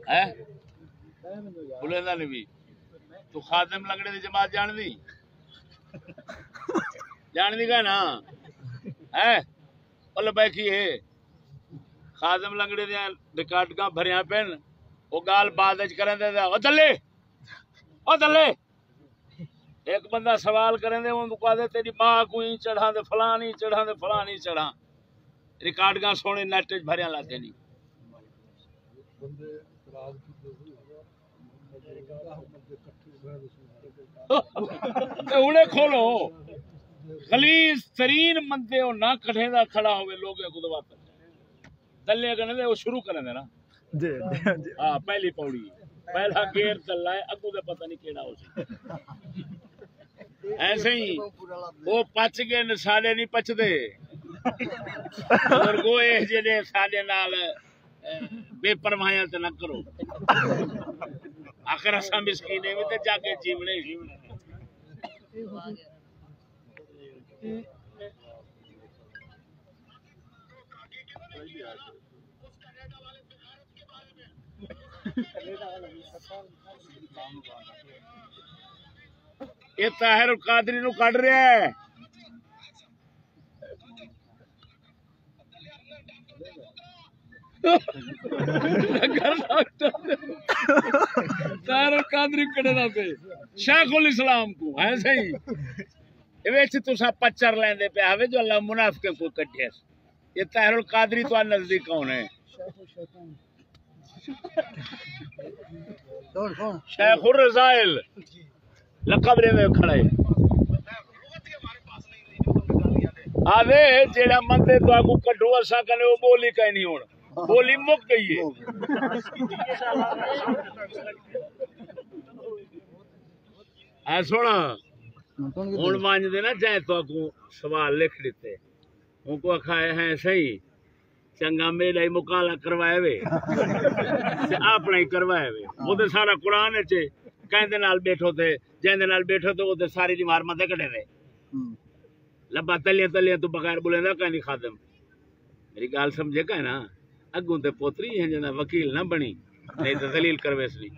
है बुलेंदा नहीं भी तू खादिम लगड़े दी जमात जान दी जान दी का ना है बोले बैठी है खादिम लगड़े दियां रिकार्डगां भरियां पेन ਉਹ ਗਾਲ ਬਾਅਦ ਵਿੱਚ ਕਰਨ ਦੇ ਉਹ ਦੱਲੇ ਉਹ ਦੱਲੇ ਇੱਕ ਬੰਦਾ ਸਵਾਲ ਕਰਨ ਦੇ ਉਹਨੂੰ ਕਹਦੇ ਤੇਰੀ ਮਾਂ ਕੋਈ ਚੜਾਂ ਦੇ ਫਲਾਣੀ ਚੜਾਂ ਦੇ ਫਲਾਣੀ ਚੜਾਂ ਰਿਕਾਰਡਾਂ ਸੋਹਣੇ ਨੈਟ 'ਚ तो उन्हें खोलो। गलीज तरीन मंदे और ना कठे दा खड़ा होवे लोग गुदवा तक दल्ले कने दे वो शुरू करन दे ना। जी हाँ पहली पौड़ी। पहला गेर चला है अगू दे पता नहीं केड़ा हो सी ऐसे ही वो पच गए साले नहीं पचदे। और वो ए जेडे साले नाल बेपरवाहियाँ ते ना करो। आखिर असा मिसकीने भी तो जाके जीवने ये ताहिर कादरी नु कड़ रहा है। तारक कादरी कड़े इस्लाम को है। सही इवेच लेंदे पे हवे जो अल्लाह मुनाफिक को कटिया ये ताहरुल कादरी तो नज़दीक कौन है। शेखुर आवे जेड़ा मंदे तो आगू कड्डो असा कने ओ बोली कहीं नहीं होना बोली मुक गई है। ऐ सुना। हूँ मान देना चाहे तो को सवाल लिख देते उनको आखाए हैं सही? चंगा मेला ही मुकाला करवाए वे। अपना ही करवाए वे। वो तो सारा कुरान है कहते नाल बैठो थे जैसे नाल बैठो तो उधर सारी दीवार मत कटे वे लब्बा तलिया तलिया तू बगैर बोलेगा कहीं खादम। मेरी गाल समझे कहना अॻु ते पहुतरी हिनजे वकील न बणी नहीं त दलील करवेसी